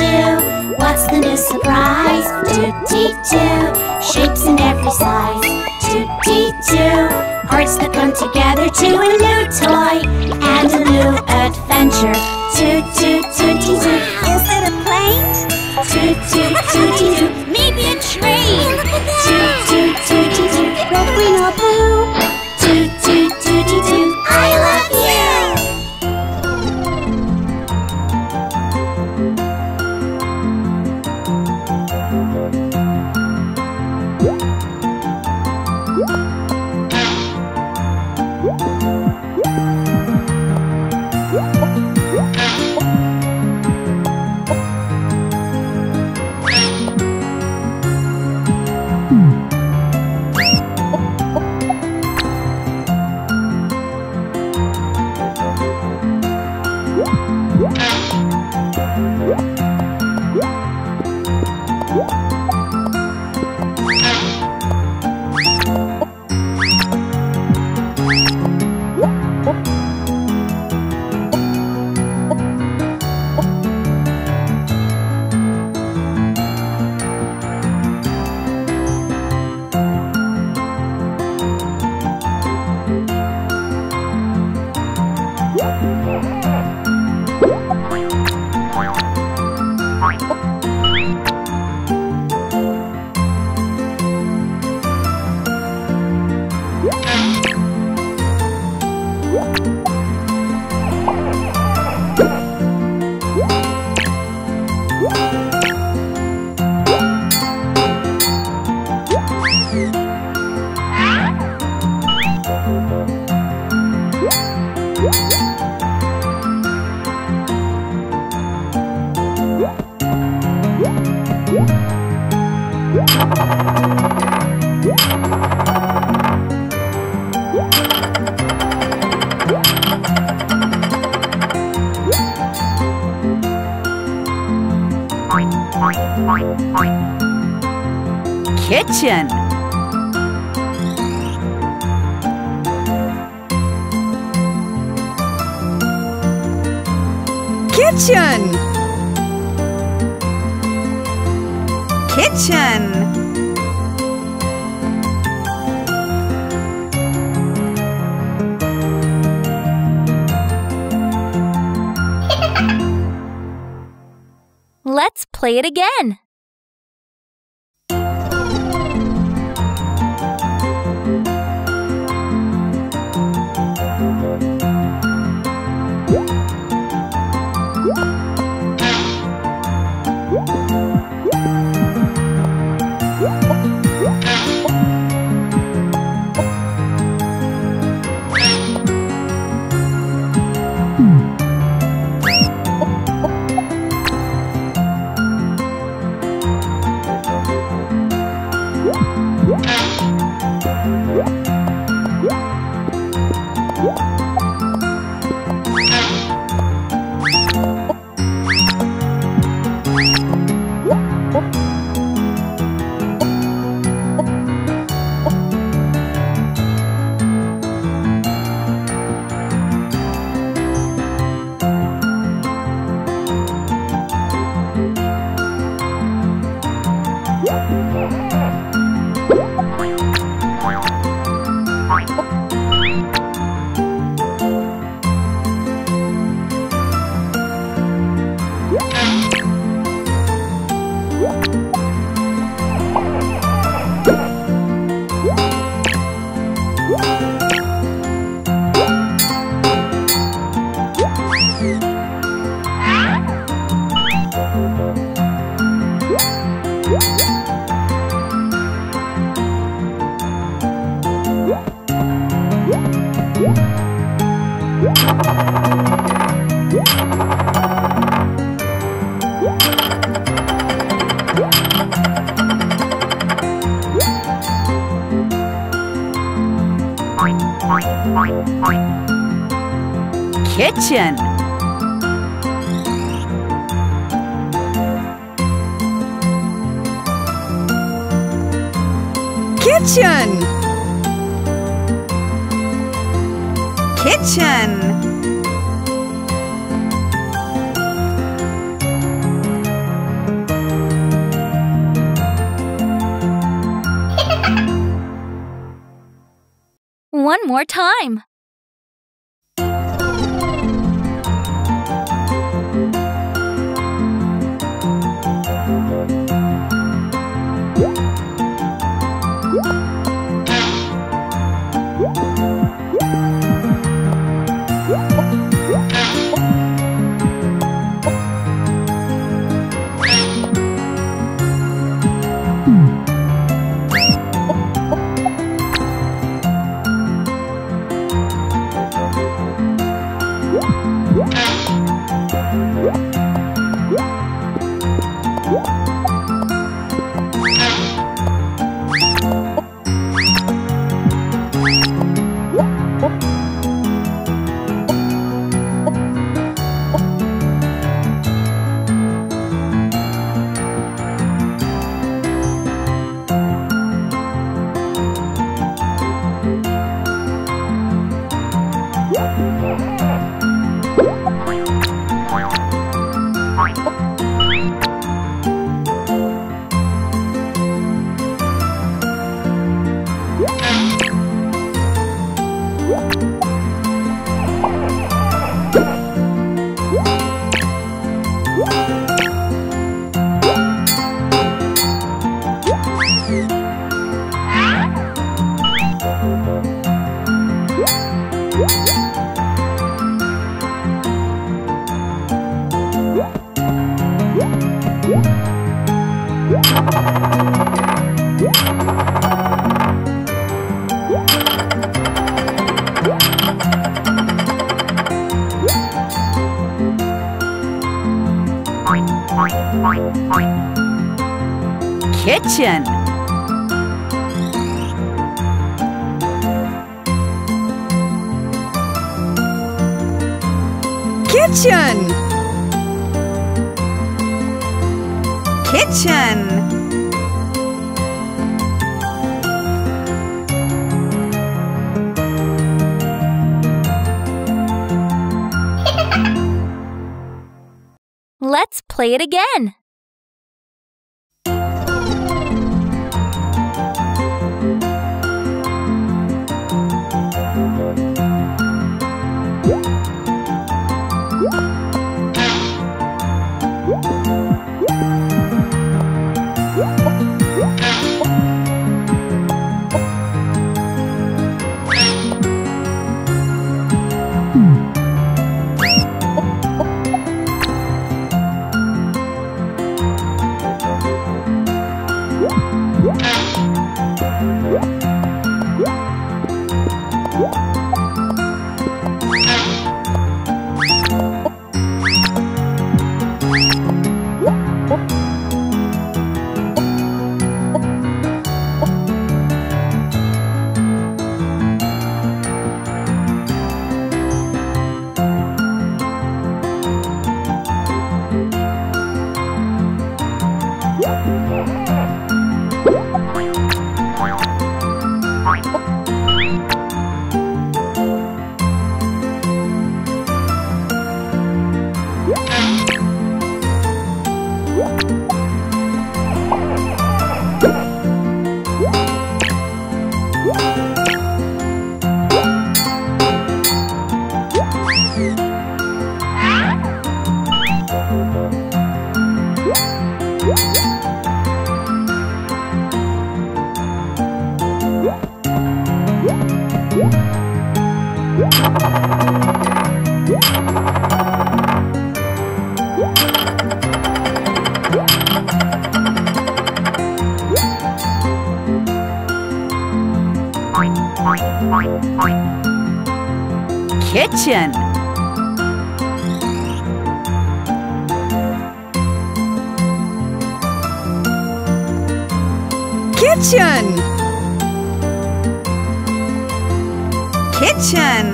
What's the new surprise? Tootie two. Shapes in every size. Tootie two. Hearts that come together to a new toy and a new adventure. Toot toot tootie toot. Is it a plane? Toot toot tootie toot. Maybe a train? Kitchen. Kitchen. Kitchen. Let's play it again. Oh. kitchen. Kitchen. Kitchen. One more time. Kitchen. Kitchen. Kitchen. Let's play it again. Kitchen. Kitchen. Kitchen.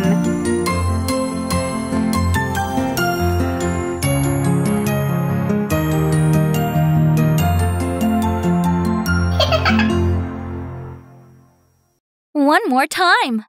One more time.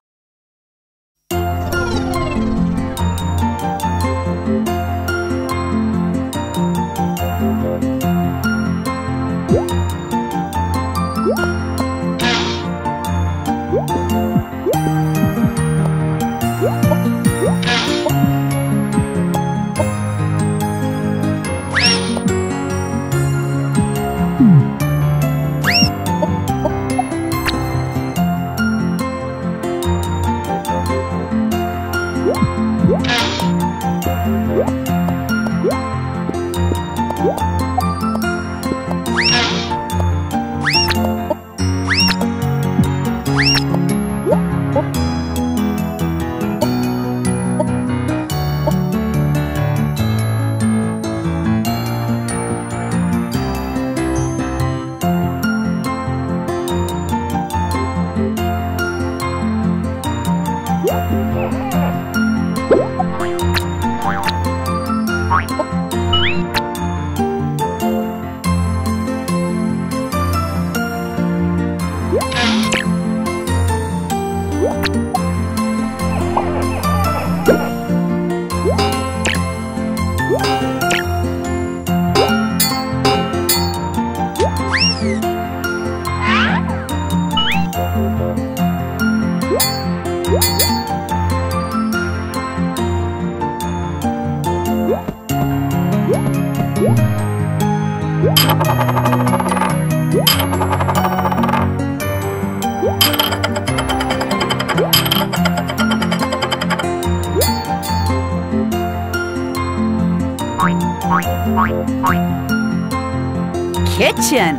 Kitchen.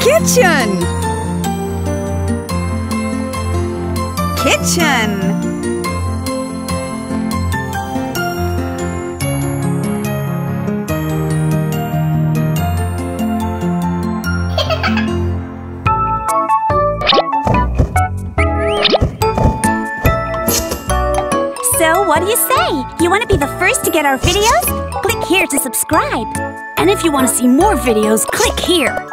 Kitchen. Kitchen. What do you say? You want to be the first to get our videos? Click here to subscribe. And if you want to see more videos, click here.